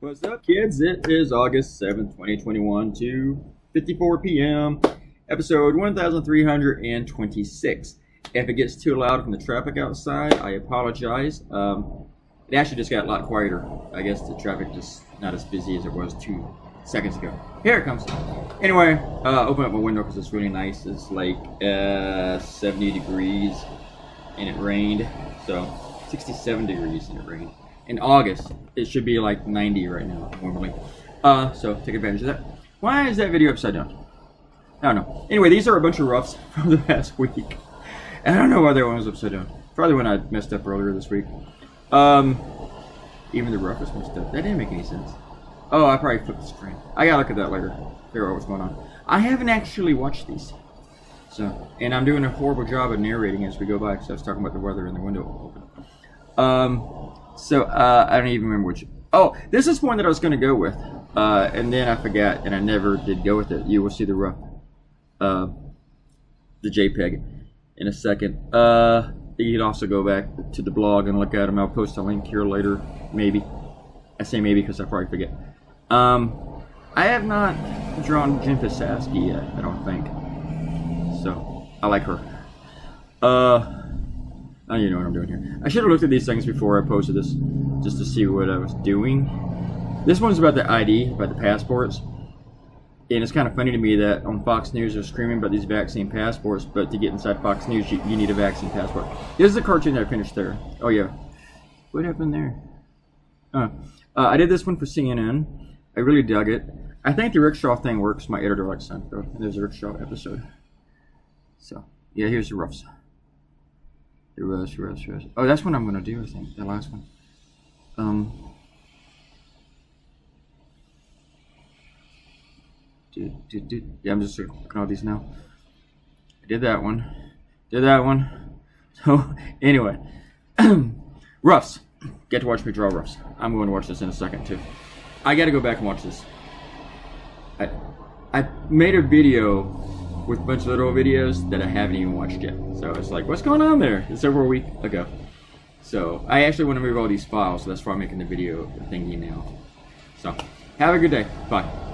What's up, kids? It is August 7th, 2021, to 54 p.m., episode 1326. If it gets too loud from the traffic outside, I apologize. Um, it actually just got a lot quieter. I guess the traffic just not as busy as it was two seconds ago. Here it comes. Anyway, uh, open up my window because it's really nice. It's like uh, 70 degrees and it rained. So 67 degrees and it rained. In August, it should be like 90 right now normally. Uh, so take advantage of that. Why is that video upside down? I don't know. Anyway, these are a bunch of roughs from the past week. And I don't know why that one was upside down. Probably when I messed up earlier this week. Um, even the rough is messed up. That didn't make any sense. Oh, I probably flipped the screen. I gotta look at that later. Figure out what's going on. I haven't actually watched these. So, and I'm doing a horrible job of narrating as we go by because I was talking about the weather and the window open. Um, so uh, I don't even remember which. Oh, this is one that I was going to go with, uh, and then I forgot, and I never did go with it. You will see the rough, uh, the JPEG, in a second. Uh, you can also go back to the blog and look at them. I'll post a link here later, maybe. I say maybe because I probably forget. Um, I have not drawn Jen Psaki yet. I don't think. So I like her. Uh. Oh, you know what I'm doing here. I should have looked at these things before I posted this, just to see what I was doing. This one's about the ID, about the passports. And it's kind of funny to me that on Fox News they're screaming about these vaccine passports, but to get inside Fox News, you, you need a vaccine passport. This is a cartoon that I finished there. Oh, yeah. What happened there? Uh, uh, I did this one for CNN. I really dug it. I think the rickshaw thing works. My editor likes Seinfeld. And there's a rickshaw episode. So, yeah, here's the roughs. Roughs, roughs, roughs. Oh, that's what I'm to do, I think. The last one. Um... Dude, dude, dude. Yeah, I'm just looking at all these now. I did that one. Did that one. So, anyway. roughs. Get to watch me draw roughs. I'm going to watch this in a second, too. I got to go back and watch this. I, I made a video with a bunch of little videos that I haven't even watched yet. So it's like, what's going on there? It's over a week ago. So I actually want to move all these files, so that's why I'm making the video thingy now. So have a good day. Bye.